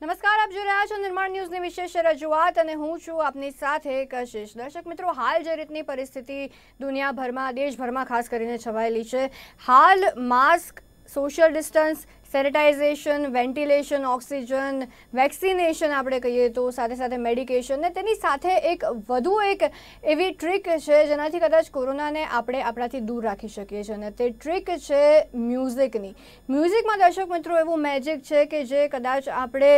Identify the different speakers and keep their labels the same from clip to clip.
Speaker 1: નમસ્કાર, આપ જોઈ રહ્યા છો નિર્માણ ન્યૂઝની વિશેષ રજૂઆત અને હું છું આપની સાથે કશિશ. દર્શક મિત્રો, હાલ જે રીતની પરિસ્થિતિ દુનિયાભરમાં, દેશભરમાં ખાસ કરીને છવાયેલી છે, હાલ mask social distance sanitization, ventilation, oxygen, vaccination આપણે કહીએ તો સાથે સાથે મેડિકેશન ને તેની સાથે એક વધુ એક એવી ટ્રીક છે જેનાથી કદાચ કોરોનાને આપણે આપણાથી દૂર રાખી શકીએ છીએ. અને તે ટ્રીક છે મ્યુઝિકની. મ્યુઝિકમાં દર્શક મિત્રો એવું મેજિક છે કે જે કદાચ આપણે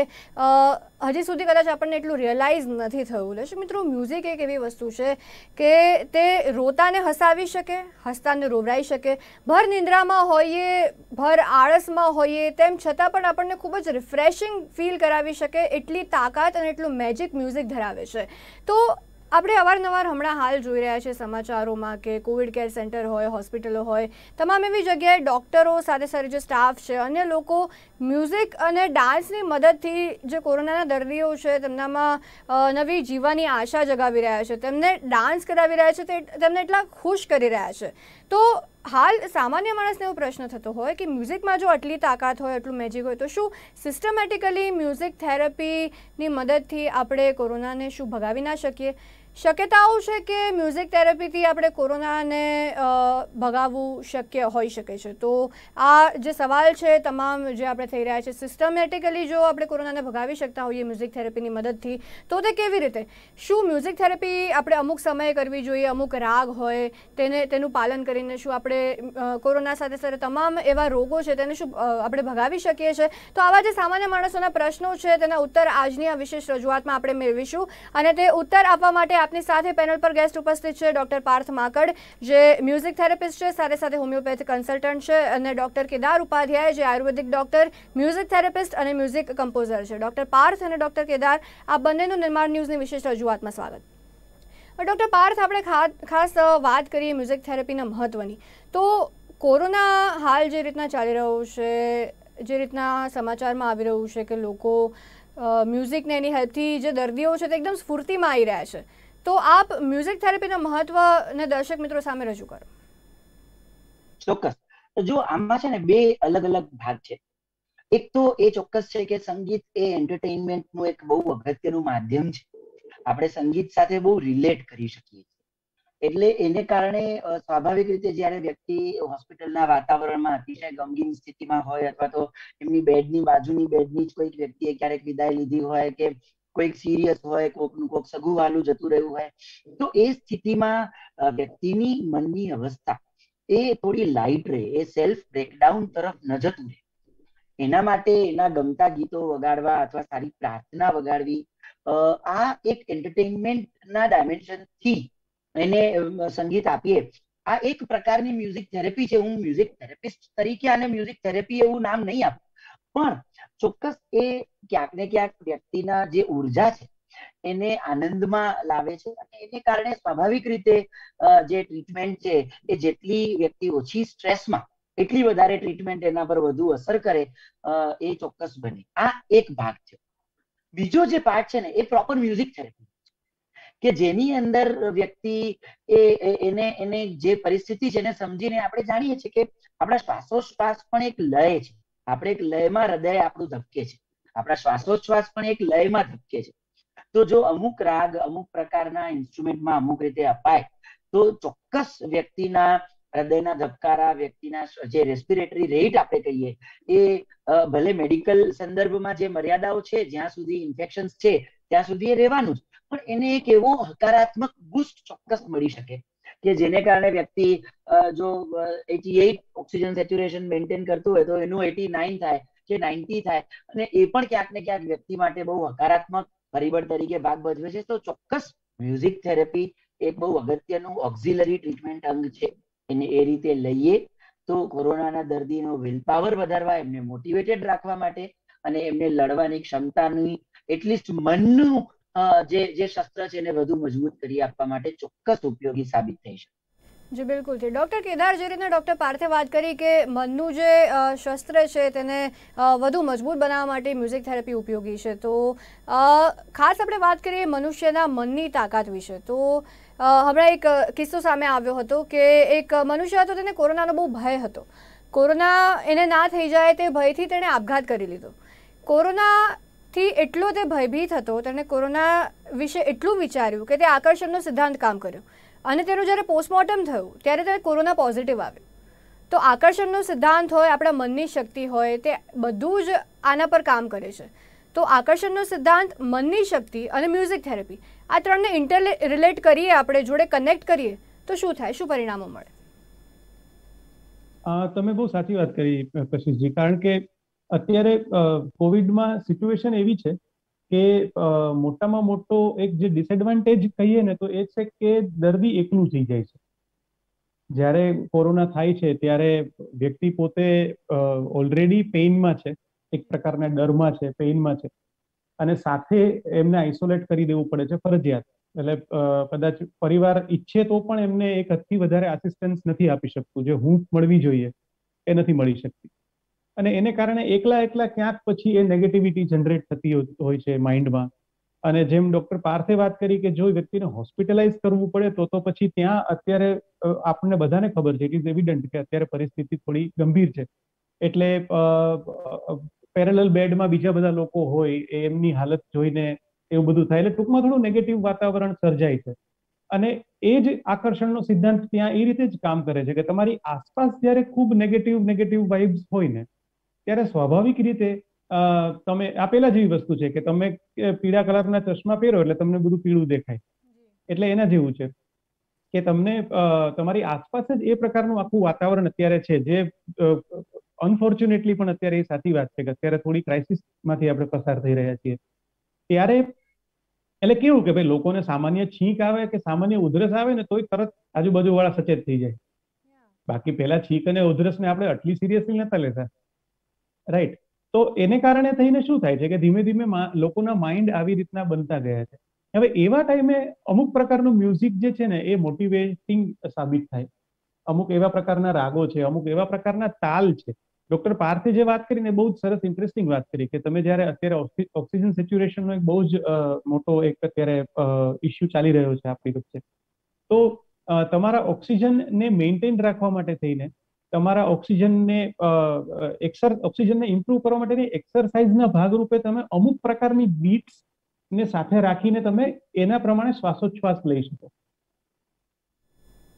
Speaker 1: હજી સુધી કદાચ આપણને એટલું રિયલાઇઝ નથી થયું. દર્શક મિત્રો, મ્યુઝિક એક એવી વસ્તુ છે કે તે રોતાને હસાવી શકે, હસતાને રોવરાઈ શકે. ભર નિંદ્રામાં હોઈએ, ભર આળસમાં હોઈએ તેમ છતાં પણ આપણને ખૂબ જ રિફ્રેશિંગ ફીલ કરાવી શકે એટલી તાકાત અને એટલું મેજિક મ્યુઝિક ધરાવે છે. તો આપણે અવારનવાર હમણાં હાલ જોઈ રહ્યા છીએ સમાચારોમાં કે કોવિડ કેર સેન્ટર હોય હોસ્પિટલો હોય, તમામ એવી જગ્યાએ ડૉક્ટરો સાથે સાથે જે સ્ટાફ છે, અન્ય લોકો મ્યુઝિક અને ડાન્સની મદદથી જે કોરોનાના દર્દીઓ છે, તેમનામાં નવી જીવવાની આશા જગાવી રહ્યા છે. તેમને ડાન્સ કરાવી રહ્યા છે, તે તેમને એટલા ખુશ કરી રહ્યા છે. તો હાલ સામાન્ય માણસને એવો પ્રશ્ન થતો હોય કે મ્યુઝિકમાં જો આટલી તાકાત હોય એટલું મેજિક હોય, તો શું સિસ્ટમેટિકલી મ્યુઝિક થેરપીની મદદથી આપણે કોરોનાને શું ભગાવી ના શકીએ? શક્યતાઓ છે કે મ્યુઝિક થેરેપીથી આપણે કોરોનાને ભગાવવું શક્ય હોઈ શકે છે. તો આ જે સવાલ છે, તમામ જે આપણે થઈ રહ્યા છે સિસ્ટમેટિકલી જો આપણે કોરોનાને ભગાવી શકતા હોઈએ મ્યુઝિક થેરેપીની મદદથી, તો તે કેવી રીતે? શું મ્યુઝિક થેરેપી આપણે અમુક સમયે કરવી જોઈએ, અમુક રાગ હોય, તેને, તેનું પાલન કરીને શું આપણે કોરોના સાથે સાથે તમામ એવા રોગો છે, તેને શું આપણે ભગાવી શકીએ છીએ તો આવા જે સામાન્ય માણસોના પ્રશ્નો છે, તેના ઉત્તર આજની આ વિશેષ રજૂઆતમાં આપણે મેળવીશું. અને તે ઉત્તર આપવા માટે આપની સાથે પેનલ પર ગેસ્ટ ઉપસ્થિત છે ડોક્ટર પાર્થ માકડ, જે મ્યુઝિક થેરેપિસ્ટ છે, સાથે સાથે હોમિયોપેથી કન્સલ્ટન્ટ છે અને ડોક્ટર કેદાર ઉપાધ્યાય, જે આયુર્વેદિક ડોક્ટર મ્યુઝિક થેરેપિસ્ટ અને મ્યુઝિક કમ્પોઝર છે. ડોક્ટર પાર્થ અને ડોક્ટર કેદાર, આ બંનેનું નિર્માણ ન્યૂઝની વિશેષ રજૂઆતમાં સ્વાગત. ડૉક્ટર પાર્થ, આપણે ખાસ વાત કરીએ મ્યુઝિક થેરેપીના મહત્ત્વની તો કોરોના હાલ જે રીતના ચાલી રહ્યો છે, જે રીતના સમાચારમાં આવી રહ્યું છે કે લોકો મ્યુઝિકને એની હેલ્પથી જે દર્દીઓ છે તે એકદમ સ્ફૂર્તિમાં આવી રહ્યા છે. તો આપ મ્યુઝિક થેરાપીના મહત્વને દર્શક મિત્રો સામે રજૂ કરો.
Speaker 2: ચોક્કસ. જો આમાં છે ને બે અલગ અલગ ભાગ છે. એક તો એ ચોક્કસ છે કે સંગીત એ એન્ટરટેઇનમેન્ટનું એક બહુ અગત્યનું માધ્યમ છે. આપણે સંગીત સાથે બહુ રિલેટ કરી શકીએ એટલે એને કારણે સ્વાભાવિક રીતે જયારે વ્યક્તિ હોસ્પિટલના વાતાવરણમાં અતિશય ગમગીન સ્થિતિમાં હોય અથવા તો એમની બેડની બાજુની બેડની જ કોઈક વ્યક્તિએ ક્યારેક વિદાય લીધી હોય કે કોઈક સિરિયસ હોય કોઈકનું કોઈક સગું વાલું જતું રહ્યું હોય. તો એ સ્થિતિમાં વ્યક્તિની મનની અવસ્થા એ થોડી લાઇટ રહે, એ સેલ્ફ બ્રેકડાઉન તરફ ન જતું રહે એના માટે એના ગમતા ગીતો વગાડવા અથવા સારી પ્રાર્થના વગાડવી આ એક એન્ટરટેનમેન્ટના ડાયમેન્શનથી એને સંગીત આપીએ. આ એક પ્રકારની મ્યુઝિક થેરેપી છે. હું મ્યુઝિક થેરેપિસ્ટ તરીકે આને મ્યુઝિક થેરેપી એવું નામ નહીં આપું. પણ ચોક્કસ એ ક્યાંક ને ક્યાંક વ્યક્તિના જે ઊર્જા છે, એને આનંદમાં લાવે છે અને એને કારણે સ્વાભાવિક રીતે જે ટ્રીટમેન્ટ છે, એ જેટલી વ્યક્તિ ઓછી સ્ટ્રેસમાં એટલી વધારે ટ્રીટમેન્ટ એના પર વધુ અસર કરે એ ચોક્કસ બને. આ એક ભાગ છે. બીજો જે પાર્ટ છે ને, એ પ્રોપર મ્યુઝિક થેરેપી કે જેની અંદર વ્યક્તિ એ, એને એને જે પરિસ્થિતિ છે એને સમજીને આપણે જાણીએ છીએ કે આપણા શ્વાસોશ્વાસ પણ એક લય છે. આપણે એક લયમાં હૃદય આપણું ધબકે છે. આપણા શ્વાસોચ્છ્વાસ પણ એક લયમાં ધબકે છે. તો જો અમુક રાગ અમુક પ્રકારના ઇન્સ્ટ્રુમેન્ટમાં અમુક રીતે અપાય, તો ચોક્કસ વ્યક્તિના હૃદયના ધબકારા, વ્યક્તિના જે રેસ્પિરેટરી રેટ આપણે કહીએ, એ ભલે મેડિકલ સંદર્ભમાં જે મર્યાદાઓ છે, જ્યાં સુધી ઇન્ફેક્શન છે, ત્યાં સુધી એ રહેવાનું જ. પણ એને એક એવો હકારાત્મક બુસ્ટ ચોક્કસ મળી શકે. કે જેને કારણે વ્યક્તિ જો eighty eight oxygen saturation maintain કરતું હોય તો એનું એટી નાઇન થાય કે નાઇન્ટી થાય અને એ પણ ક્યાંક ને ક્યાંક વ્યક્તિ માટે બહુ હકારાત્મક પરિબળ તરીકે ભાગ ભજવે છે. તો ચોક્કસ મ્યુઝિક થેરેપી એક બહુ અગત્યનું ઓક્ઝિલરી ટ્રીટમેન્ટ અંગ છે. એને એ રીતે લઈએ તો કોરોનાના દર્દીનો વિલ પાવર વધારવા, એમને મોટિવેટેડ રાખવા માટે અને એમને લડવાની ક્ષમતાની એટલીસ્ટ મનનું જે જે શસ્ત્ર છે એને વધુ મજબૂત કરી આપવા માટે ચોક્કસ ઉપયોગી સાબિત થઈ શકે.
Speaker 1: જી, બિલકુલ છે. ડૉક્ટર કેદાર જે રીતના ડૉક્ટર પાર્થે વાત કરી કે મનનું જે શસ્ત્ર છે તેને વધુ મજબૂત બનાવવા માટે મ્યુઝિક થેરેપી ઉપયોગી છે. તો ખાસ આપણે વાત કરીએ મનુષ્યના મનની તાકાત વિશે. તો હમણાં એક કિસ્સો સામે આવ્યો હતો કે એક મનુષ્ય હતો તેને કોરોનાનો બહુ ભય હતો. કોરોના એને ના થઈ જાય તે ભયથી તેણે આપઘાત કરી લીધો. કોરોના થી એટલો તે ભયભીત હતો, તેણે કોરોના વિશે એટલું વિચાર્યું કે તે આકર્ષણનો સિદ્ધાંત કામ કર્યો. અને તેનું જ્યારે પોસ્ટમોર્ટમ થયું, ત્યારે તેને કોરોના પોઝિટિવ આવ્યો. તો આકર્ષણનો સિદ્ધાંત હોય, આપણા મનની શક્તિ હોય, તે બધું જ આના પર કામ કરે છે. તો આકર્ષણનો સિદ્ધાંત, મનની શક્તિ અને મ્યુઝિક થેરપી આ ત્રણને ઇન્ટર રિલેટ કરીએ આપણે, જોડે કનેક્ટ કરીએ, તો શું થાય, શું પરિણામો મળે?
Speaker 3: તમે બહુ સાચી વાત કરી કશિશજી કારણ કે અત્યારે કોવિડમાં સિચ્યુએશન એવી છે કે મોટામાં મોટો એક જે ડિસએડવાન્ટેજ કહીએ ને તો એ છે કે દર્દી એકલું થઈ જાય છે. જ્યારે કોરોના થાય છે, ત્યારે વ્યક્તિ પોતે ઓલરેડી પેઇનમાં છે, એક પ્રકારના ડરમાં છે પેઇનમાં છે. અને સાથે એમને આઇસોલેટ કરી દેવું પડે છે ફરજિયાત. એટલે કદાચ પરિવાર ઈચ્છે તો પણ એમને એક હદથી વધારે આસિસ્ટન્સ નથી આપી શકતું, જે હું મળવી જોઈએ, એ નથી મળી શકતી. અને એને કારણે એકલા એકલા ક્યાંક પછી એ નેગેટિવિટી જનરેટ થતી હોય છે માઇન્ડમાં અને જેમ ડોક્ટર પાર્થે વાત કરી કે જો વ્યક્તિને હોસ્પિટલાઇઝ કરવું પડે તો તો પછી ત્યાં અત્યારે આપણને બધાને ખબર છે. ઇટ ઇઝ એવિડન્ટ કે અત્યારે પરિસ્થિતિ થોડી ગંભીર છે. એટલે પેરેલલ બેડમાં બીજા બધા લોકો હોય એમની હાલત જોઈને એવું બધું થાય. એટલે ટૂંકમાં થોડું નેગેટિવ વાતાવરણ સર્જાય છે. અને એ જ આકર્ષણનો સિદ્ધાંત ત્યાં એ રીતે જ કામ કરે છે કે તમારી આસપાસ જ્યારે ખૂબ નેગેટિવ નેગેટિવ વાઇબ્સ હોય ને ત્યારે સ્વાભાવિક રીતે તમે આ પેલા જેવી વસ્તુ છે કે તમે પીળા કલરના ચશ્મા પહેરો એટલે તમને બધું પીળું દેખાય. એટલે એના જેવું છે. કે તમને તમારી આસપાસ જ એ પ્રકારનું આખું વાતાવરણ અત્યારે છે જે અનફોર્ચ્યુનેટલી પણ અત્યારે એ સાચી વાત છે કે અત્યારે થોડી ક્રાઇસિસમાંથી આપણે પસાર થઈ રહ્યા છીએ. ત્યારે એટલે કેવું કે ભાઈ લોકોને સામાન્ય છીંક આવે કે સામાન્ય ઉધરસ આવે ને તોય તરત આજુબાજુ વાળા સચેત થઈ જાય. બાકી પેલા છીંક અને ઉધરસ ને આપણે આટલી સિરિયસલી નતા લેતા. રાઈટ તો એને કારણે થઈને શું થાય છે કે ધીમે ધીમે લોકોના માઇન્ડ આવી રીતના બનતા ગયા છે. હવે એવા ટાઈમે અમુક પ્રકારનું મ્યુઝિક જે છે ને, એ મોટિવેટિંગ સાબિત થાય. અમુક એવા પ્રકારના રાગો છે, અમુક એવા પ્રકારના તાલ છે. ડોક્ટર પાર્થે જે વાત કરીને બહુ જ સરસ ઇન્ટરેસ્ટિંગ વાત કરી કે તમે જ્યારે અત્યારે ઓક્સિજન સેચ્યુરેશનનો એક બહુ જ મોટો એક અત્યારે ઇસ્યુ ચાલી રહ્યો છે આપણી વચ્ચે. તો તમારા ઓક્સિજનને મેન્ટેન રાખવા માટે થઈને તમારા ઓક્સિજનને એક્સર ઓક્સિજનને ઇમ્પ્રુવ કરવા માટેની એક્સરસાઇઝના ભાગરૂપે તમે અમુક પ્રકારની બીટ્સ ને સાથે રાખીને તમે એના પ્રમાણે શ્વાસોચ્છ્વાસ લઈ શકો.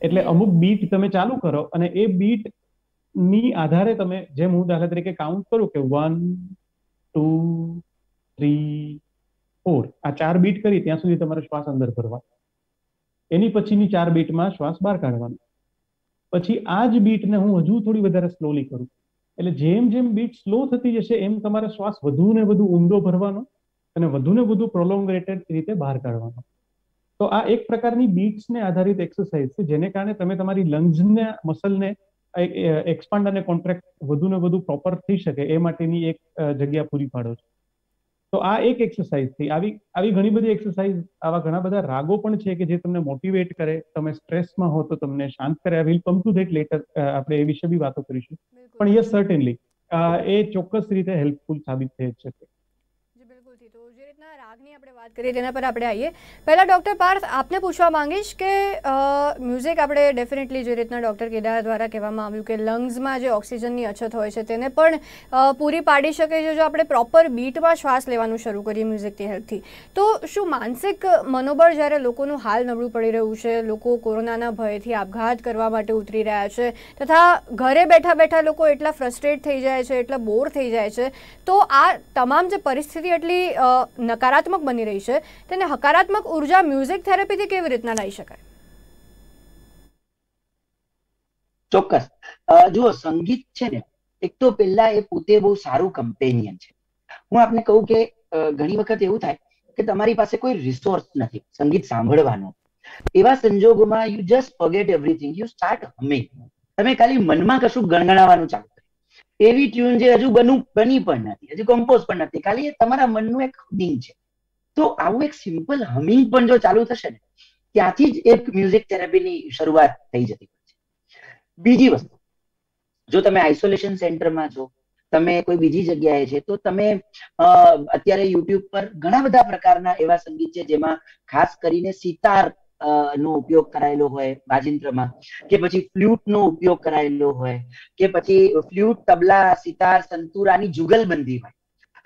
Speaker 3: એટલે અમુક બીટ તમે ચાલુ કરો અને એ બીટની આધારે તમે, જેમ હું દાખલા તરીકે કાઉન્ટ કરું કે વન ટુ થ્રી ફોર આ ચાર બીટ કરી, ત્યાં સુધી તમારે શ્વાસ અંદર ભરવા. એની પછીની ચાર બીટમાં શ્વાસ બહાર કાઢવાનો. પછી આ જ બીટને હું હજુ થોડી વધારે સ્લોલી કરું. એટલે જેમ જેમ બીટ સ્લો થતી જશે, એમ તમારે શ્વાસ વધુ ને વધુ ઊંડો ભરવાનો અને વધુ ને વધુ પ્રોલોંગેટેડ રીતે બહાર કાઢવાનો. તો આ એક પ્રકારની બીટ્સને આધારિત એક્સરસાઇઝ છે, જેને કારણે તમે તમારી લંગ્સને મસલને એક્સપાન્ડ અને કોન્ટ્રાક્ટ વધુ ને વધુ પ્રોપર થઈ શકે, એ માટેની એક જગ્યા પૂરી પાડો છો. તો આ એક એક્સરસાઇઝ થઈ આવી આવી ઘણી બધી એક્સરસાઇઝ આવા ઘણા બધા રાગો પણ છે કે જે તમને મોટિવેટ કરે. તમે સ્ટ્રેસમાં હો તો તમને શાંત કરે. Will come to that later આપણે એ વિશે બી વાતો કરીશું. પણ યસ સર્ટેનલી એ ચોક્કસ રીતે હેલ્પફુલ સાબિત થઈ શકે.
Speaker 1: રાગની આપણે વાત કરીએ, તેના પર આપણે આવીએ. પહેલાં ડૉક્ટર પાર્થ, આપને પૂછવા માંગીશ કે મ્યુઝિક આપણે ડેફિનેટલી જે રીતના ડૉક્ટર કેદાર દ્વારા કહેવામાં આવ્યું કે લંગ્સમાં જે ઓક્સિજનની અછત હોય છે, તેને પણ પૂરી પાડી શકે છે, જો આપણે પ્રોપર બીટમાં શ્વાસ લેવાનું શરૂ કરીએ મ્યુઝિકની હેલ્પથી. તો શું માનસિક મનોબળ જ્યારે લોકોનું હાલ નબળું પડી રહ્યું છે, લોકો કોરોનાના ભયથી આપઘાત કરવા માટે ઉતરી રહ્યા છે, તથા ઘરે બેઠા બેઠા લોકો એટલા ફ્રસ્ટ્રેટ થઈ જાય છે, એટલા બોર થઈ જાય છે, તો આ તમામ જે પરિસ્થિતિ એટલી નકારાત્મક બની રહી છે, તેને હકારાત્મક ઊર્જા મ્યુઝિક થેરેપીથી કેવી રીતના લાવી શકાય?
Speaker 2: ચોક્કસ. જુઓ, સંગીત છે ને, એક તો પેલા એ પોતે બહુ સારું કમ્પેનિયન છે. હું આપને કહું કે ઘણી વખત એવું થાય કે તમારી પાસે કોઈ રિસોર્સ નથી, સંગીત સાંભળવાનો. એવા સંજોગોમાં you just forget everything you start humming તમે ખાલી મનમાં કશું ગણગણાવવાનું ચાલુ એવી ટ્યુન જે હજુ બનું, બની પણ નથી, હજુ કમ્પોઝ પણ નથી. ખાલી તમારા મનનું એક દિન છે. તો આવું એક સિમ્પલ હમિંગ પણ જો ચાલુ થશે ને, ત્યાંથી જ એક મ્યુઝિક થેરાપીની શરૂઆત થઈ જતી હોય છે. બીજી વસ્તુ, જો તમે આઇસોલેશન સેન્ટરમાં છો, તમે કોઈ બીજી જગ્યાએ છે, તો તમે અત્યારે યુટ્યુબ પર ઘણા બધા પ્રકારના એવા સંગીત છે, જેમાં ખાસ કરીને સિતાર નો ઉપયોગ કરાયેલો હોય વાજિંત્રમાં કે પછી ફ્લ્યુટ નો ઉપયોગ કરાયેલો હોય, કે પછી ફ્લ્યુટ તબલા, સિતાર સંતુરાની જુગલબંધી હોય.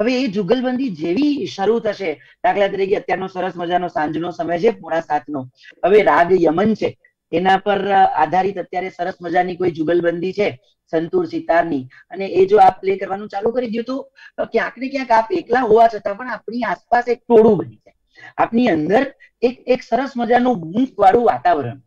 Speaker 2: હવે એ જુગલબંધી જેવી શરૂ થશે, દાખલા તરીકે અત્યારનો સરસ મજાનો સાંજનો સમય છે, પોણા સાતનો. હવે રાગ યમન છે, એના પર આધારિત અત્યારે સરસ મજાની કોઈ જુગલબંધી છે, સંતુર, સિતારની. અને એ જો આપ પ્લે કરવાનું ચાલુ કરી દો તો ક્યાંક ને ક્યાંક આપ એકલા હોવા છતાં પણ આપણી આસપાસ એક ટોળું બની. આપની અંદર એક એક સરસ મજાનું મૂંફ વાળું વાતાવરણ.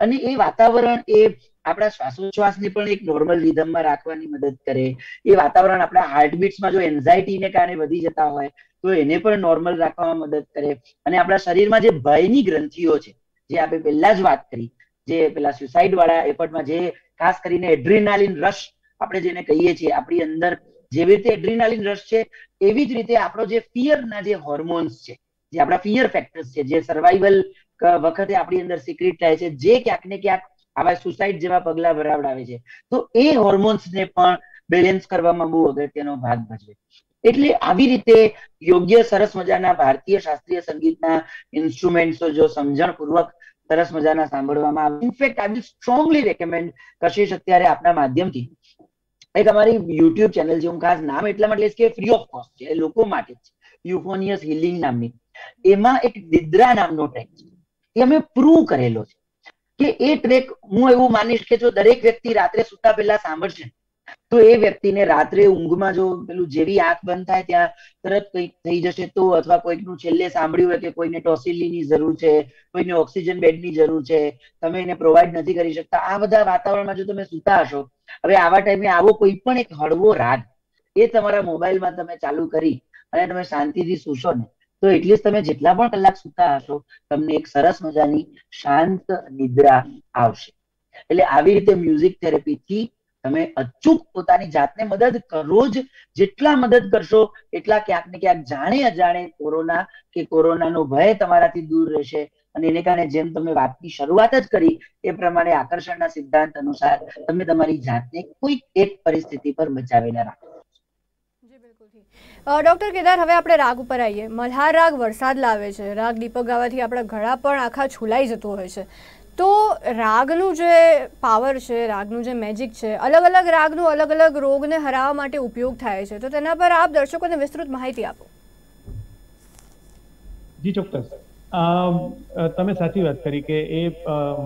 Speaker 2: અને એ વાતાવરણ એ આપણા શ્વાસોચ્છવાસને પણ એક નોર્મલ રિધમમાં રાખવાની મદદ કરે. એ વાતાવરણ આપણા હાર્ટબીટ્સમાં જો એન્ઝાયટીને કારણે વધી જતા હોય, તો એને પણ નોર્મલ રાખવામાં મદદ કરે. અને આપણા શરીરમાં જે ભયની ગ્રંથિઓ છે, જે આપણે પહેલા જ વાત કરી, જે પેલા સુસાઇડ વાળા એફર્ટમાં જે ખાસ કરીને એડ્રીનાલિન રશ આપણે જેને કહીએ છીએ, આપણી અંદર જેવી રીતે એડ્રીનાલિન રશ છે, એવી જ રીતે આપણો જે ફિયરના જે હોર્મોન્સ છે જે આપણા ફિયર ફેક્ટર્સ છે, જે સર્વાઈવલ વખતે આપણી અંદર સિક્રેટ થાય છે, જે ક્યાંક ને ક્યાંક આવા સુસાઇડ જેવા પગલા ભરાવડાવે છે. તો એ હોર્મોન્સને પણ બેલેન્સ કરવામાં બહુ અગત્યનો ભાગ ભજવે. એટલે આવી રીતે યોગ્ય સરસ મજાના ભારતીય શાસ્ત્રીય સંગીતના ઇન્સ્ટ્રુમેન્ટ્સો જો સમજણપૂર્વક સરસ મજાના સાંભળવામાં આવે. In fact I will strongly recommend Kashish અત્યારે આપના માધ્યમથી. એક અમારી યુટ્યુબ ચેનલ છે હું ખાસ નામ એટલા માટે કે ફ્રી ઓફ કોસ્ટ છે લોકો માટે યુફોનિયસ હિલિંગ નામની. એમાં એક નિદ્રા નામનો ટ્રેક છે. એ અમે પ્રૂવ કરેલો છે. કે એ ટ્રેક હું એવું માનીશ કે જો દરેક વ્યક્તિ રાત્રે સુતા પહેલા સાંભળશે, તો એ વ્યક્તિને રાત્રે ઊંઘમાં જો પેલું જેવી આંખ બંધ થાય, ત્યાં તરત કંઈક થઈ જશે તો અથવા કોઈકનું છેલ્લે સાંભળ્યું હોય કે કોઈને ટોસિલીની જરૂર છે, કોઈને ઓક્સિજન બેડની જરૂર છે, તમે એને પ્રોવાઈડ નથી કરી શકતા. આ બધા વાતાવરણમાં જો તમે સુતા હશો, હવે આવા ટાઈમે આવો કોઈ પણ એક હળવો રાગ, એ તમારા મોબાઈલમાં તમે ચાલુ કરી અને તમે શાંતિથી સુશો ને તો એટલીસ્ટ તમે જેટલા પણ કલાક સુતા હશો, તમને એક સરસ મજાની શાંત નિદ્રા આવશે. એટલે આવી રીતે મ્યુઝિક થેરેપીથી તમે અચૂક પોતાની જાતને મદદ કરો જ. જેટલા મદદ કરશો, એટલા ક્યાંક ને ક્યાંક જાણે અજાણે કોરોના કે કોરોનાનો ભય તમારાથી દૂર રહેશે. અને એને કારણે જેમ તમે વાતની શરૂઆત જ કરી, એ પ્રમાણે આકર્ષણના સિદ્ધાંત અનુસાર તમે તમારી જાતને કોઈ એક પરિસ્થિતિ પર બચાવીને રાખો.
Speaker 1: ડોક્ટર કેદાર, હવે આપણે રાગ ઉપર આવીએ. મલ્હાર રાગ વરસાદ લાવે છે. રાગ દીપક ગાવાથી આપણા ગળા પણ આખા છુલાઈ જતું હોય છે. તો રાગનું જે પાવર છે, રાગનું જે મેજિક છે અલગ અલગ રાગનું અલગ અલગ રોગને હરાવવા માટે ઉપયોગ થાય છે. તો તેના પર આપ દર્શકોને વિસ્તૃત માહિતી આપો.
Speaker 3: જી, ચોક્કસ. તમે સાચી વાત કરી કે એ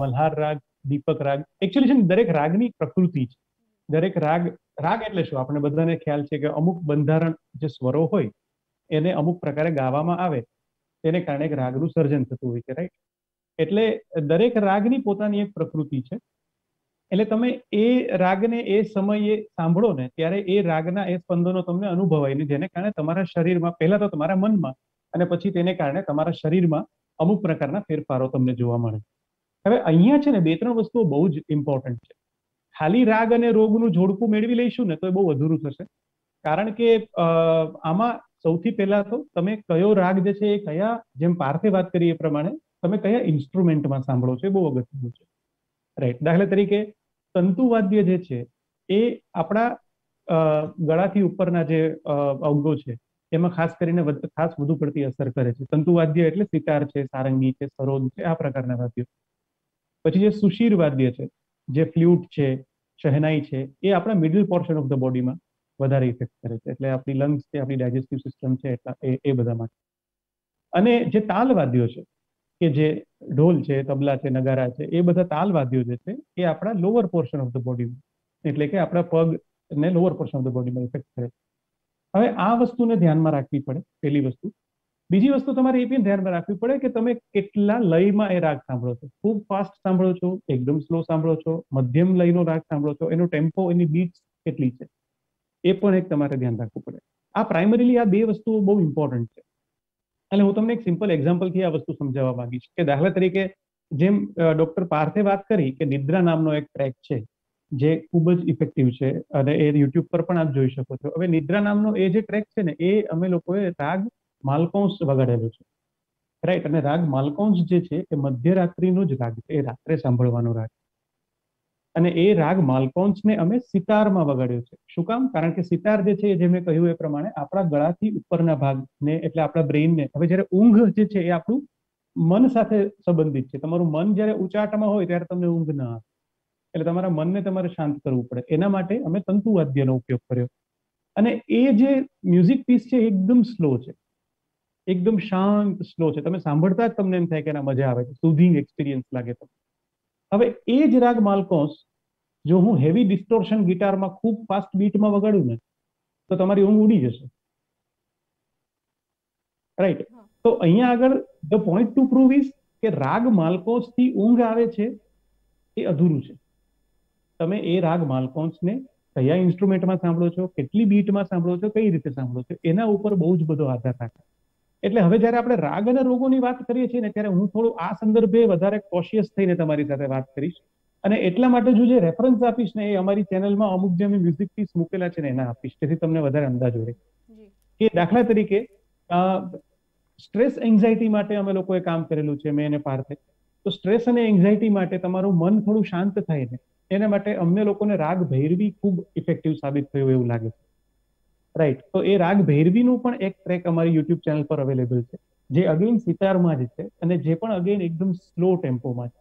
Speaker 3: મલ્હાર રાગ, દીપક રાગ એકચ્યુઅલી છે દરેક રાગની પ્રકૃતિ છે. દરેક રાગ રાગ એટલે શું? આપણે બધાને ખ્યાલ છે કે અમુક બંધારણ જે સ્વરો હોય, એને અમુક પ્રકારે ગાવામાં આવે. તેને કારણે એક રાગનું સર્જન થતું હોય છે રાઈટ એટલે દરેક રાગની પોતાની એક પ્રકૃતિ છે. એટલે તમે એ રાગને એ સમયે સાંભળો ને, ત્યારે એ રાગના એ સ્પંદનો તમને અનુભવાય ને, જેને કારણે તમારા શરીરમાં, પહેલા તો તમારા મનમાં અને પછી તેને કારણે તમારા શરીરમાં અમુક પ્રકારના ફેરફારો તમને જોવા મળે. હવે અહીંયા છે ને બે ત્રણ વસ્તુઓ બહુ જ ઇમ્પોર્ટન્ટ છે. ખાલી રાગ અને રોગનું જોડકું મેળવી લઈશું ને તો એ બહુ અધૂરું થશે. કારણ કે આમાં સૌથી પહેલા તો તમે કયો રાગ જે છે એ કયા, જેમ પાર્થે વાત કરી એ પ્રમાણે તમે કયા ઇન્સ્ટ્રુમેન્ટમાં સાંભળો છો એ બહુ અગત્યનું છે. રાઈટ દાખલા તરીકે તંતુવાદ્ય જે છે એ આપણા ગળાથી ઉપરના જે અંગો છે એમાં ખાસ કરીને ખાસ વધુ પડતી અસર કરે છે. તંતુવાદ્ય એટલે સિતાર છે, સારંગી છે, સરોદ છે, આ પ્રકારના વાદ્યો. પછી જે સુશીર વાદ્ય છે જે ફ્લ્યુટ છે, શહેનાઈ છે, એ આપણા મિડલ પોર્શન ઓફ ધ બોડીમાં વધારે ઇફેક્ટ કરે છે. એટલે આપણી લંગ્સ છે, આપણી ડાયજેસ્ટિવ સિસ્ટમ છે, એટલા એ બધા માટે. અને જે તાલ વાદ્યો છે, કે જે ઢોલ છે, તબલા છે, નગારા છે, એ બધા તાલ વાદ્યો જે છે, એ આપણા લોઅર પોર્શન ઓફ ધ બોડીમાં એટલે કે આપણા પગ ને લોઅર પોર્શન ઓફ ધ બોડીમાં ઇફેક્ટ કરે હવે આ વસ્તુને ધ્યાનમાં રાખવી પડે, પહેલી વસ્તુ. બીજી વસ્તુ તમારે એ પણ ધ્યાનમાં રાખવી પડે કે તમે કેટલા લયમાં એ રાગ સાંભળો છો. ખૂબ ફાસ્ટ સાંભળો છો, એકદમ સ્લો સાંભળો છો, મધ્યમ લયનો રાગ સાંભળો છો, એનો ટેમ્પો એની બીટ કેટલી છે? એ પણ એક તમારે ધ્યાન રાખવું પડે. આ પ્રાઇમરીલી આ બે વસ્તુઓ બહુ ઇમ્પોર્ટન્ટ છે. એટલે હું તમને એક સિમ્પલ એક્ઝામ્પલથી આ વસ્તુ સમજાવવા માંગીશ કે દાખલા તરીકે જેમ ડોક્ટર પાર્થે વાત કરી કે નિદ્રા નામનો એક ટ્રેક છે, જે ખૂબ જ ઇફેક્ટિવ છે અને એ યુટ્યુબ પર પણ આપ જોઈ શકો છો. હવે નિદ્રા નામનો એ જે ટ્રેક છે ને, એ અમે લોકોએ રાગ માલકોંસ વગાડેલો છે. રાઈટ અને રાગ માલકોંસ જે છે એ મધ્યરાત્રિનો જ રાગ છે. એ રાત્રે સાંભળવાનો રાગ અને એ રાગ માલકોન્સને અમે સિતારમાં વગાડ્યો છે. શું કામ? કારણ કે સિતાર જે છે જે મેં કહ્યું એ પ્રમાણે આપણા ગળાથી ઉપરના ભાગને એટલે આપણા બ્રેઇનને, હવે જ્યારે ઊંઘ જે છે એ આપણું મન સાથે સંબંધિત છે. તમારું મન જ્યારે ઉચાટમાં હોય ત્યારે તમને ઊંઘ ના આવે. એટલે તમારા મનને તમારે શાંત કરવું પડે. એના માટે અમે તંતુવાદ્યનો ઉપયોગ કર્યો. અને એ જે મ્યુઝિક પીસ છે એકદમ સ્લો છે. એકદમ શાંત સ્લો છે. તમે સાંભળતા જ તમને એમ થાય કે એના મજા આવે છે. સુધિંગ એક્સપિરિયન્સ લાગે તમને. હવે એ જ રાગ માલકોસ જો હું હેવી ડિસ્ટોર્શન ગિટારમાં ખૂબ ફાસ્ટ બીટમાં વગાડું ને તો તમારી ઊંઘ ઉડી જશે. રાઈટ તો અહીંયા આગળ the point to prove is કે રાગ માલકોસથી ઊંઘ આવે છે એ અધૂરું છે. તમે એ રાગ માલકોન્સને કયા ઇન્સ્ટ્રુમેન્ટમાં સાંભળો છો કેટલી બીટમાં સાંભળો છો કઈ રીતે સાંભળો છો એના ઉપર બહુ જ બધો આધાર રાખે. એટલે હવે જ્યારે આપણે રાગ અને રોગોની વાત કરીએ છીએ ને ત્યારે હું થોડું આ સંદર્ભે વધારે કોશિયસ થઈને તમારી સાથે વાત કરીશ. અને એટલા માટે જો જે રેફરન્સ આપીશ ને એ અમારી ચેનલમાં અમુક જે અમે મ્યુઝિક પીસ મૂકેલા છે ને એના આપીશ. તેથી તમને વધારે અંદાજ હોય. કે દાખલા તરીકે સ્ટ્રેસ એન્ઝાયટી માટે અમે લોકોએ કામ કરેલું છે મેં એને પાર્થે તો સ્ટ્રેસ અને એન્ઝાયટી માટે તમારું મન થોડું શાંત થાય ને એના માટે અમને લોકોને રાગ ભૈરવી ખૂબ ઇફેક્ટિવ સાબિત થયું એવું લાગે છે. રાઈટ તો એ રાગ ભૈરવીનું પણ એક ટ્રેક અમારી યુટ્યુબ ચેનલ પર અવેલેબલ છે, જે અગેન સિતારમાં જ છે અને જે પણ અગેન એકદમ સ્લો ટેમ્પોમાં છે.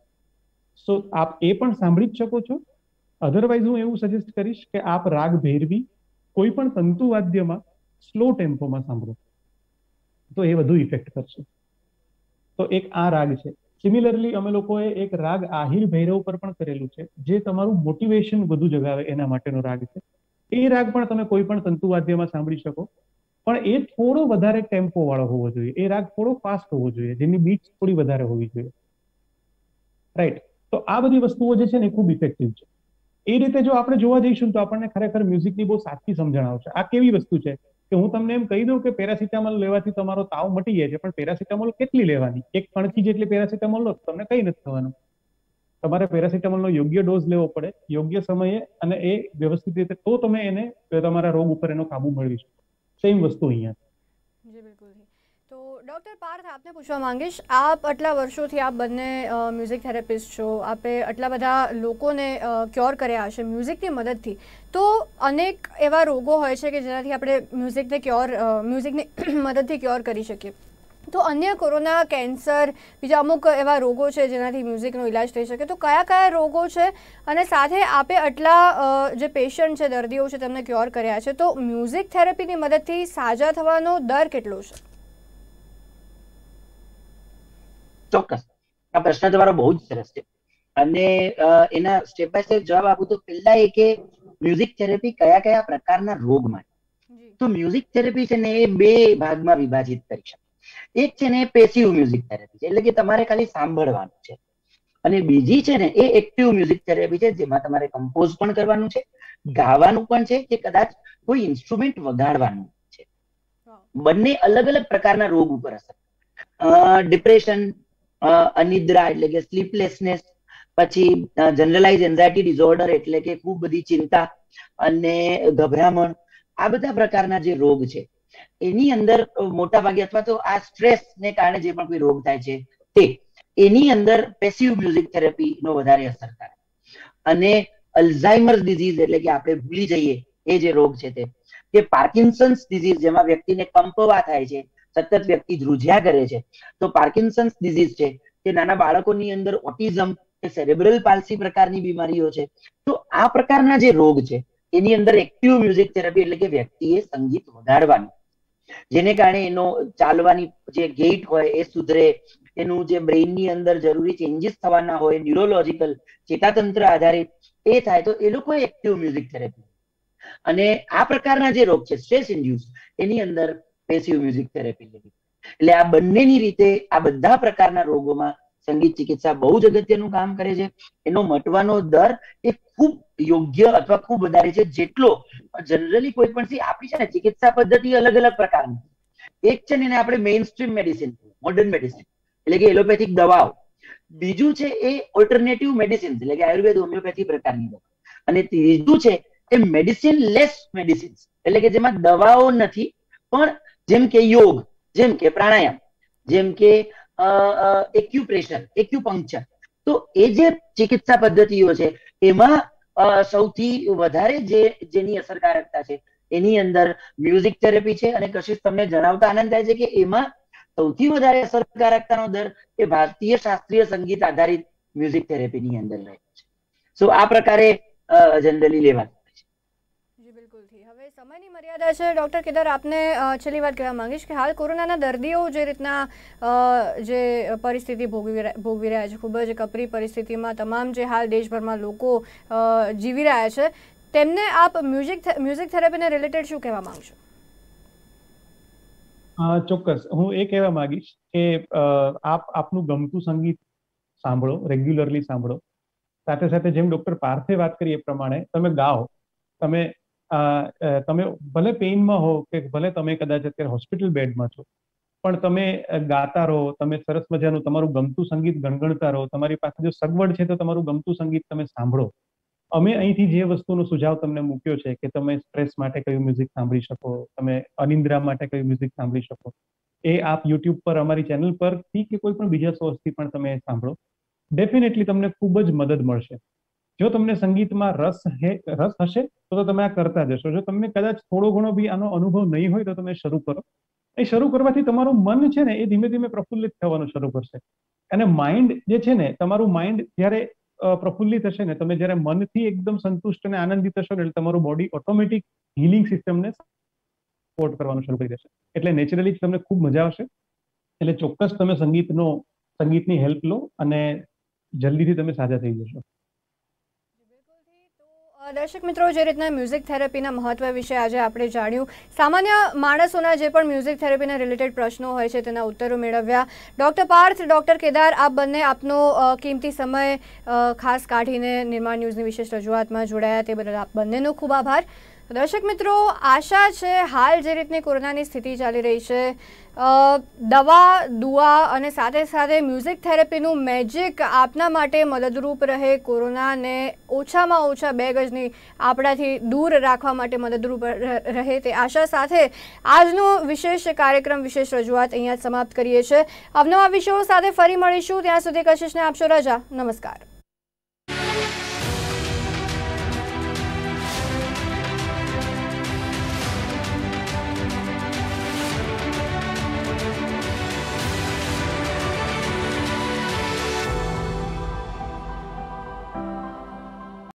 Speaker 3: સો આપ એ પણ સાંભળી જ શકો છો. અધરવાઇઝ હું એવું સજેસ્ટ કરીશ કે આપ રાગ ભૈરવી કોઈ પણ તંતુ વાદ્યમાં સ્લો ટેમ્પોમાં સાંભળો. તો એ વધુ ઇફેક્ટ કરશે. તો એક આ રાગ છે. સિમિલરલી અમે લોકોએ એક રાગ આહિર ભૈરવ પર પણ કરેલું છે, જે તમારું મોટિવેશન વધુ જગાવે એના માટેનો રાગ છે. એ રાગ પણ તમે કોઈ પણ તંતુવાદ્યમાં સાંભળી શકો. પણ એ થોડો વધારે ટેમ્પો વાળો હોવો જોઈએ. એ રાગ થોડો ફાસ્ટ હોવો જોઈએ. જેની બીટ થોડી વધારે હોવી જોઈએ. રાઈટ તો આ બધી વસ્તુઓ જે છે ને ખૂબ ઇફેક્ટિવ છે. એ રીતે જો આપણે જોવા જઈશું તો આપણને ખરેખર મ્યુઝિકની બહુ સાચી સમજણ આવશે. આ કેવી વસ્તુ છે કે હું તમને એમ કહી દઉં કે પેરાસિટામોલ લેવાથી તમારો તાવ મટી જાય છે, પણ પેરાસિટામોલ કેટલી લેવાની? એક કણકી જેટલી પેરાસિટામોલ લો તમને કઈ નથી થવાનું. તમારે પેરાસિટામોલનો યોગ્ય ડોઝ લેવો પડે, યોગ્ય સમયે અને એ વ્યવસ્થિત રીતે તો તમે એને તમારા રોગ ઉપર એનો કાબુ મેળવી શકો. સેમ વસ્તુ અહીંયા.
Speaker 1: જી, બિલકુલ. તો ડૉક્ટર પાર્થ, આપને પૂછવા માંગીશ, આપ આટલા વર્ષોથી આપ બંને મ્યુઝિક થેરેપિસ્ટ છો, આપે આટલા બધા લોકોને ક્યોર કર્યા હશે મ્યુઝિકની મદદથી. તો અનેક એવા રોગો હોય છે કે જેનાથી આપણે મ્યુઝિકને ક્યોર મ્યુઝિકની મદદથી ક્યોર કરી શકીએ. તો અન્ય કોરોના કેન્સર બીજા અમુક એવા રોગો છે જેનાથી મ્યુઝિકનો ઇલાજ થઈ શકે. તો કયા કયા રોગો છે અને સાથે આપે આટલા જે પેશન્ટ છે દર્દીઓ છે તેમને ક્યોર કર્યા છે તો મ્યુઝિક થેરેપીની મદદથી સાજા થવાનો દર કેટલો છે?
Speaker 2: ચોક્કસ. આ પ્રશ્ન તમારો બહુ જ સરસ છે. અને એના સ્ટેપ બાય સ્ટેપ જવાબ આપું તો પહેલા એ કે મ્યુઝિક થેરેપી કયા કયા પ્રકારના રોગ માટે તો મ્યુઝિક થેરેપી છે ને એ બે ભાગમાં વિભાજિત કરી શકાય. એક છે ને પેસિવ મ્યુઝિક થેરેપી છે. એટલે કે તમારે ખાલી સાંભળવાનું છે. અને બીજી છે ને એ એક્ટિવ મ્યુઝિક થેરેપી છે જેમાં તમારે કમ્પોઝ પણ કરવાનું છે ગાવાનું પણ છે કે કદાચ કોઈ ઇન્સ્ટ્રુમેન્ટ વગાડવાનું છે. બંને અલગ અલગ પ્રકારના રોગ ઉપર અસર ડિપ્રેશન અનિદ્રા એટલે કે સ્લીપલેસનેસ પછી જનરલાઇઝ એન્ઝાયટી ડિઝોર્ડર એટલે કે ખૂબ બધી ચિંતા અને ગભરામણ આ બધા પ્રકારના જે રોગ છે એની અંદર મોટા ભાગે અથવા તો આ સ્ટ્રેસ ને કારણે જે પણ કોઈ રોગ થાય છે, તે. એની અંદર પેસિવ મ્યુઝિક થેરેપી નો વધારે અસરકારક અને અલ્ઝાઇમર્સ ડિઝીઝ એટલે કે આપણે ભૂલી જઈએ એ જે રોગ છે તે. કે પાર્કિન્સન્સ ડિઝીઝ જેમાં વ્યક્તિને કંપવા થાય છે, સતત વ્યક્તિ ધ્રુજ્યા કરે છે, તો પાર્કિન્સન્સ ડિઝીઝ છે, તે નાના બાળકોની અંદર ઓટિઝમ કે સેરેબ્રલ પાલ્સી પ્રકારની બીમારીઓ છે, તો આ પ્રકારના જે રોગ છે, એની અંદર એક્ટિવ મ્યુઝિક થેરાપી એટલે કે વ્યક્તિએ સંગીત વગાડવાનું જેને કારણે એનો ચાલવાની જે ગેટ હોય એ સુધરે, એનું જે બ્રેઇનની અંદર જરૂરી ચેન્જીસ થવાના હોય ન્યુરોલોજીકલ ચેતાતંત્ર આધારિત, એ થાય તો એ લોકો એક્ટિવ મ્યુઝિક થેરેપી અને આ પ્રકારના જે રોગ છે સ્ટ્રેસ ઇન્ડ્યુસ એની અંદર પેસિવ મ્યુઝિક થેરેપી લેવી એટલે આ બંનેની રીતે આ બધા પ્રકારના રોગોમાં સંગીત ચિકિત્સા બહુ જ અગત્યનું કામ કરે છે. એનો મટવાનો દર એ ખૂબ યોગ્ય અથવા ખૂબ વધારે છે. જેટલો જનરલી કોઈ પણ આપણી છે ને ચિકિત્સા પદ્ધતિ અલગ અલગ પ્રકારની. એક છે ને આપણે main stream medicine modern medicine એટલે કે એલોપેથિક દવાઓ. બીજું છે એ ઓલ્ટરનેટિવ મેડિસિન એટલે કે આયુર્વેદ હોમિયોપેથી પ્રકારની દવા અને ત્રીજું છે એ મેડિસિન લેસ મેડિસિન એટલે કે જેમાં દવાઓ નથી, પણ જેમ કે યોગ, જેમ કે પ્રાણાયામ, જેમ કે એક્યુપ્રેશર એક્યુપંક્ચર તો એ જે ચિકિત્સા પદ્ધતિઓ છે, એમાં સૌથી વધારે જે, જેની અસરકારકતા છે, એની અંદર મ્યુઝિક થેરેપી છે અને કશિશ તમને જણાવતા આનંદ થાય છે કે એમાં સૌથી વધારે અસરકારકતાનો દર એ ભારતીય શાસ્ત્રીય સંગીત આધારિત મ્યુઝિક થેરેપીની અંદર રહે છે. સો આ પ્રકારે જનરલી લેવા
Speaker 1: સમયની મર્યાદા છે. ડૉક્ટર કેદાર, આપને છેલ્લી વાત કહેવા માંગીશ કે હાલ કોરોનાના દર્દીઓ જે રીતના જે પરિસ્થિતિ ભોગવી ભોગવી રહ્યા છે, ખૂબ જ કપરી પરિસ્થિતિમાં તમામ જે હાલ દેશભરમાં લોકો જીવી રહ્યા છે. તેમને આપ મ્યુઝિક મ્યુઝિક થેરાપીને રિલેટેડ શું કહેવા માંગશો?
Speaker 3: ચોક્કસ. હું એ કહેવા માંગીશ કે આપ આપનું ગમતું સંગીત સાંભળો, રેગ્યુલરલી સાંભળો. સાથે સાથે જેમ ડોક્ટર પાર્થે વાત કરી એ પ્રમાણે તમે ગાઓ, તમે તમે ભલે પેઇનમાં હો કે ભલે તમે કદાચ અત્યારે હોસ્પિટલ બેડમાં છો, પણ તમે ગાતા રહો, તમે સરસ મજાનું તમારું ગમતું સંગીત ગણગણતા રહો, તમારી પાસે જો સગવડ છે તો તમારું ગમતું સંગીત તમે સાંભળો. અમે અહીંથી જે વસ્તુનો સુઝાવ તમને મૂક્યો છે કે તમે સ્ટ્રેસ માટે કયું મ્યુઝિક સાંભળી શકો, તમે અનિદ્રા માટે કયું મ્યુઝિક સાંભળી શકો, એ આપ યુટ્યુબ પર, અમારી ચેનલ પરથી કે કોઈ પણ બીજા સોર્સથી પણ તમે સાંભળો. ડેફિનેટલી તમને ખૂબ જ મદદ મળશે. જો તમને સંગીતમાં રસ રસ હશે, તો તમે આ કરતા જશો. જો તમને કદાચ થોડો ઘણો બી આનો અનુભવ નહીં હોય, તો તમે શરૂ કરો. એ શરૂ કરવાથી તમારું મન છે ને, એ ધીમે ધીમે પ્રફુલ્લિત થવાનું શરૂ કરશે. અને માઇન્ડ જે છે ને, તમારું માઇન્ડ જ્યારે પ્રફુલ્લિત હશે ને, તમે જ્યારે મનથી એકદમ સંતુષ્ટ અને આનંદિત હશો ને, એટલે તમારું બોડી ઓટોમેટિક હિલિંગ સિસ્ટમને સપોર્ટ કરવાનું શરૂ કરી દેશે. એટલે નેચરલી તમને ખૂબ મજા આવશે. એટલે ચોક્કસ તમે સંગીતનો, સંગીતની હેલ્પ લો અને જલ્દીથી તમે સાજા થઈ જશો.
Speaker 1: દર્શક મિત્રો, જે રીતના મ્યુઝિક થેરપીના મહત્વ વિશે આજે આપણે જાણ્યું, સામાન્ય માણસોના જે પણ મ્યુઝિક થેરેપીના રિલેટેડ પ્રશ્નો હોય છે, તેના ઉત્તરો મેળવ્યા. ડૉક્ટર પાર્થ ડૉક્ટર કેદાર, આપ બંને આપનો કિંમતી સમય ખાસ કાઢીને નિર્માણ ન્યૂઝની વિશેષ રજૂઆતમાં જોડાયા. તે બદલ આપ બંનેનો ખૂબ આભાર. દર્શક મિત્રો, આશા છે હાલ જે રીતની કોરોનાની સ્થિતિ ચાલી રહી છે દવા, દુઆ અને સાથે સાથે મ્યુઝિક થેરેપીનું મેજિક આપના માટે મદદરૂપ રહે. કોરોનાને ઓછામાં ઓછા બે ગજની આપણાથી દૂર રાખવા માટે મદદરૂપ રહે તે આશા સાથે આજનો વિશેષ કાર્યક્રમ, વિશેષ રજૂઆત અહીંયા સમાપ્ત કરીએ છીએ. અવનવા વિષયો સાથે ફરી મળીશું. ત્યાં સુધી કશિશને આપશો રજા. નમસ્કાર.